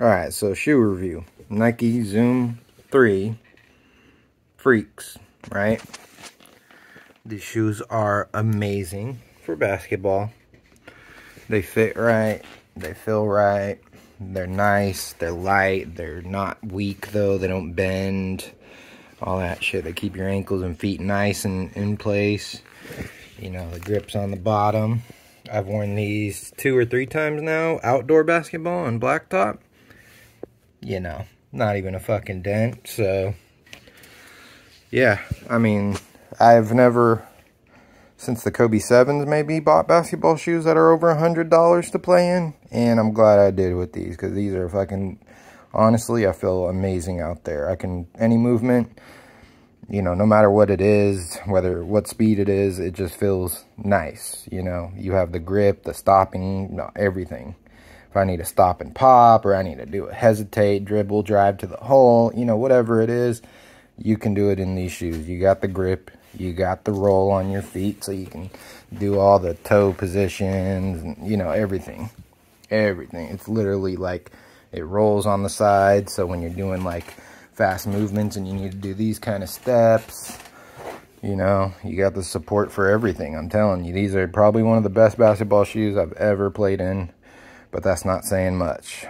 Alright, so shoe review. Nike Zoom 3 Freaks, right? These shoes are amazing for basketball. They fit right, they feel right, they're nice, they're light, they're not weak though, they don't bend, all that shit. They keep your ankles and feet nice and in place. You know, the grip's on the bottom. I've worn these two or three times now, outdoor basketball on blacktop you know, not even a fucking dent. So, yeah, I mean, I've never, since the Kobe 7s maybe, bought basketball shoes that are over a $100 to play in. And I'm glad I did with these because these are fucking, honestly, I feel amazing out there. I can, any movement, you know, no matter what it is, whether what speed it is, it just feels nice. You know, you have the grip, the stopping, everything. If I need to stop and pop or I need to do a hesitate, dribble, drive to the hole, you know, whatever it is, you can do it in these shoes. You got the grip, you got the roll on your feet so you can do all the toe positions and, you know, everything. Everything. It's literally like it rolls on the side. So when you're doing like fast movements and you need to do these kind of steps, you know, you got the support for everything. I'm telling you, these are probably one of the best basketball shoes I've ever played in but that's not saying much.